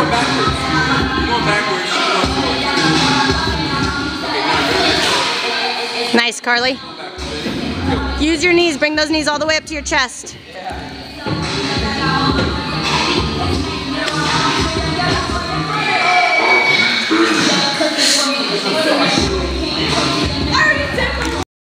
going backwards. You're going backwards. She's going Nice, Carly. Use your knees. Bring those knees all the way up to your chest.